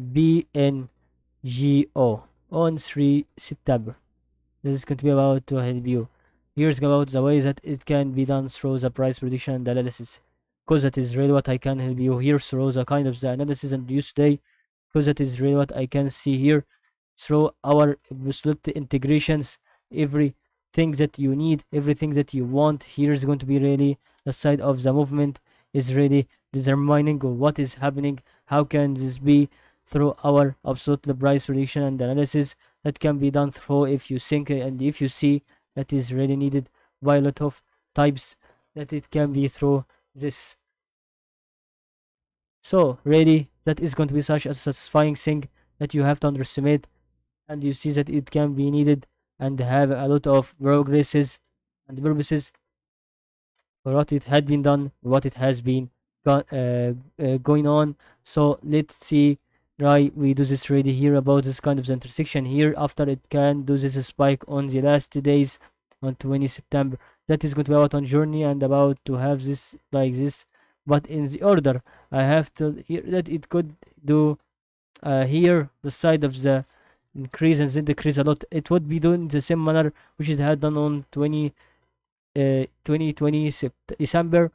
BNGO on 3 September. This is going to be about to help you. Here's about the way that it can be done through the price prediction and analysis. Because that is really what I can help you here through the kind of the analysis and use today. Because that is really what I can see here through our split integrations. Everything that you need, everything that you want here is going to be really the side of the movement is really determining what is happening. How can this be through our absolute price prediction and analysis that can be done through if you think and if you see that is really needed. By a lot of types that it can be through this. So really that is going to be such a satisfying thing that you have to underestimate and you see that it can be needed and have a lot of progresses and purposes for what it had been done what it has been go uh, uh, going on. So let's see right we do this already here about this kind of the intersection here. After it can do this spike on the last two days on 20 september. That is going to be out on journey and about to have this like this but in the order. I have to here that it could do uh, here the side of the increase and then decrease a lot. It would be doing the same manner which it had done on 20 uh 2020 Sept december.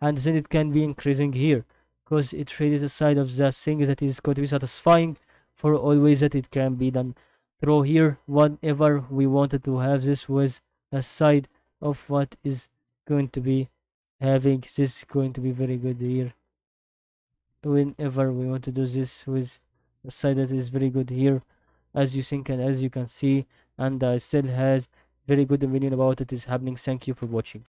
And then it can be increasing here because it is a side of the thing that is going to be satisfying for always that it can be done. Through here whenever we wanted to have. This with a side of what is going to be having. This is going to be very good here. Whenever we want to do this with a side that is very good here as you think and as you can see and uh, still has very good opinion about it is happening. Thank you for watching